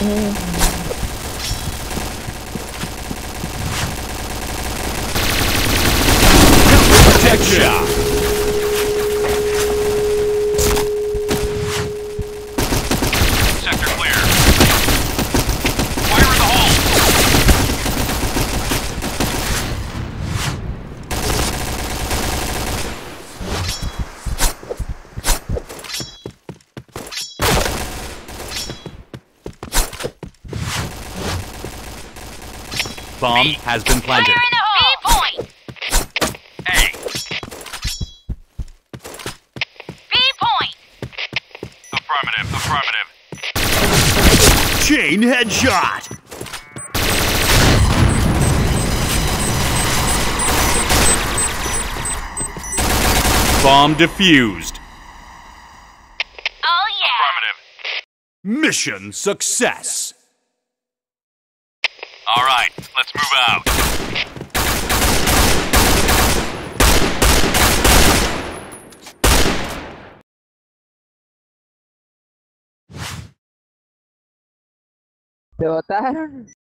Headshot. Bomb has been planted. Fire in the hole! B point! A. B point! Affirmative. Affirmative. Chain headshot. Bomb defused. Oh yeah! Affirmative. Mission success. All right. Let's move out. Te botaron.